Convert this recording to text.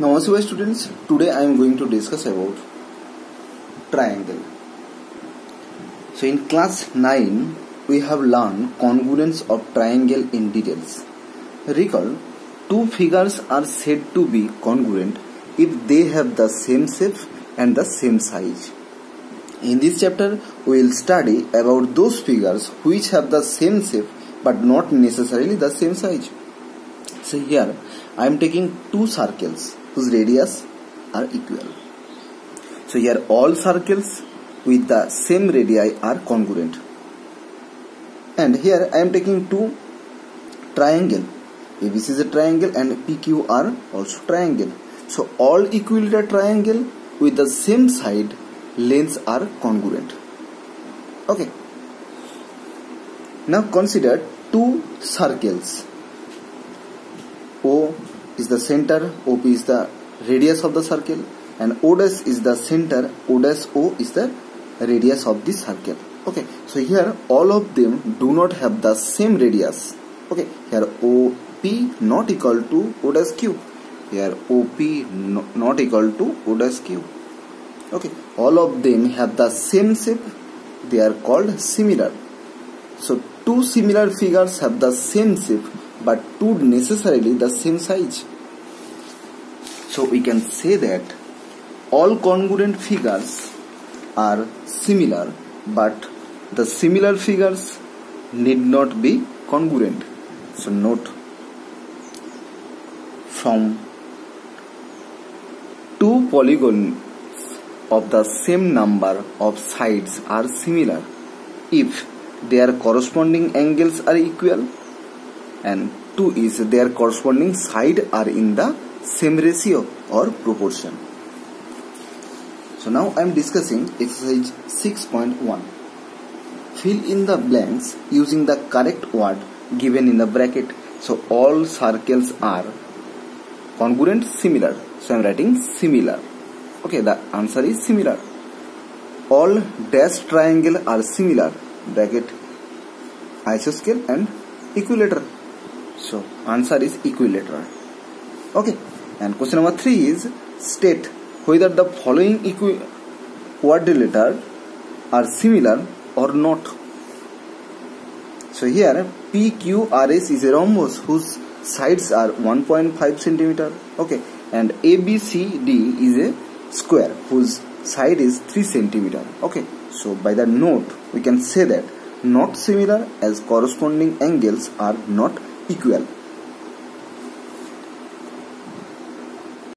Namaste students, today I am going to discuss about triangle. So in class 9 we have learned congruence of triangle in details. Recall, two figures are said to be congruent if they have the same shape and the same size. In this chapter we will study about those figures which have the same shape but not necessarily the same size. So here I am taking two circles whose radius are equal. So here all circles with the same radii are congruent. And here I am taking two triangle. ABC is a triangle and PQ are also triangle. So all equilateral triangle with the same side lengths are congruent. Okay. Now consider two circles. Is the center, OP is the radius of the circle and O dash is the center, O dash O is the radius of the circle. Okay, so here all of them do not have the same radius. Okay, here OP not equal to O dash Q. Here OP no, not equal to O dash Q. Okay, all of them have the same shape. They are called similar. So two similar figures have the same shape but two necessarily the same size. So we can say that all congruent figures are similar but the similar figures need not be congruent. So note from two polygons of the same number of sides are similar if their corresponding angles are equal and 2 is their corresponding side are in the same ratio or proportion. So now I am discussing exercise 6.1. Fill in the blanks using the correct word given in the bracket. So all circles are congruent similar. So I am writing similar. Okay, the answer is similar. All dashed triangle are similar. Bracket isosceles and equilateral. So answer is equilateral. Okay. And question number 3 is state whether the following quadrilateral are similar or not. So here PQRS is a rhombus whose sides are 1.5 centimeter. Okay. And ABCD is a square whose side is 3 centimeter. Okay. So by the note we can say that not similar as corresponding angles are not equal